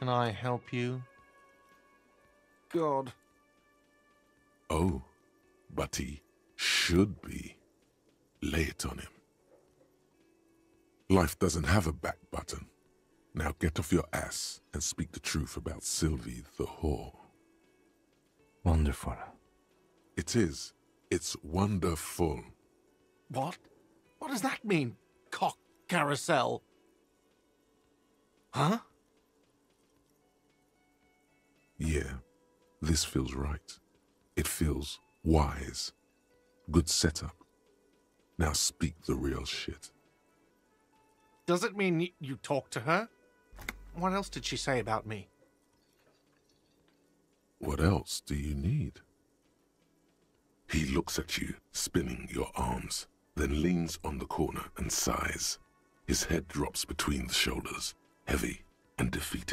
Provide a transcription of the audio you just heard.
Can I help you? God. Oh, but he should be. Lay it on him. Life doesn't have a back button. Now get off your ass and speak the truth about Sylvie the whore. Wonderful. It is. It's wonderful. What? What does that mean? Cock carousel? Huh? Yeah, this feels right. It feels wise. Good setup. Now speak the real shit. Does it mean you talked to her? What else did she say about me? What else do you need? He looks at you, spinning your arms, then leans on the corner and sighs. His head drops between the shoulders, heavy and defeated.